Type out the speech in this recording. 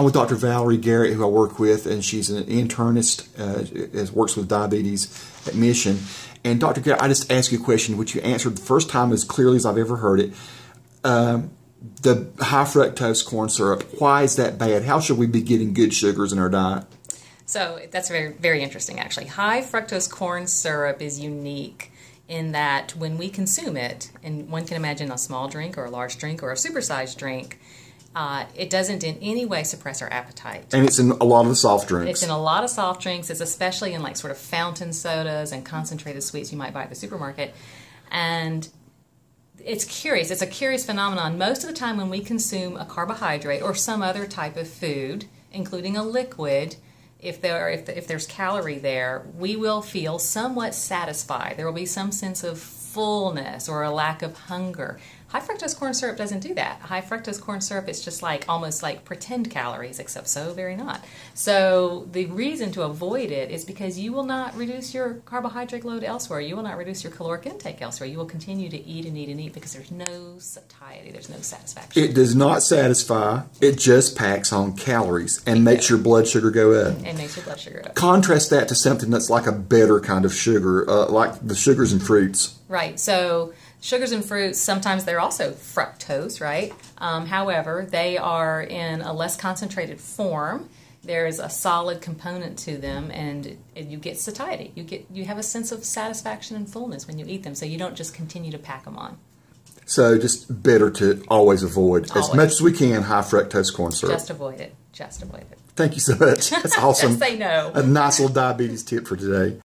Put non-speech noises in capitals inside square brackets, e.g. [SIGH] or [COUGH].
I'm with Dr. Valerie Garrett, who I work with, and she's an internist, uh, works with diabetes at Mission. And Dr. Garrett, I just asked you a question, which you answered the first time as clearly as I've ever heard it. Um, the high fructose corn syrup, why is that bad? How should we be getting good sugars in our diet? So that's very, very interesting, actually. High fructose corn syrup is unique in that when we consume it, and one can imagine a small drink or a large drink or a supersized drink, uh, it doesn't in any way suppress our appetite. And it's in a lot of the soft drinks. It's in a lot of soft drinks. It's especially in like sort of fountain sodas and concentrated sweets you might buy at the supermarket. And it's curious. It's a curious phenomenon. Most of the time when we consume a carbohydrate or some other type of food, including a liquid, if there if, if there's calorie there, we will feel somewhat satisfied. There will be some sense of fullness or a lack of hunger. High fructose corn syrup doesn't do that. High fructose corn syrup is just like almost like pretend calories, except so very not. So the reason to avoid it is because you will not reduce your carbohydrate load elsewhere. You will not reduce your caloric intake elsewhere. You will continue to eat and eat and eat because there's no satiety, there's no satisfaction. It does not satisfy. It just packs on calories and makes your blood sugar go up. And makes your blood sugar up. Contrast that to something that's like a better kind of sugar, uh, like the sugars and fruits. Right. So Sugars and fruits, sometimes they're also fructose, right? Um, however, they are in a less concentrated form. There is a solid component to them, and you get satiety. You get you have a sense of satisfaction and fullness when you eat them. So you don't just continue to pack them on. So just better to always avoid always. as much as we can high fructose corn syrup. Just avoid it. Just avoid it. Thank you so much. [LAUGHS] That's awesome. just say no. A nice little diabetes tip for today.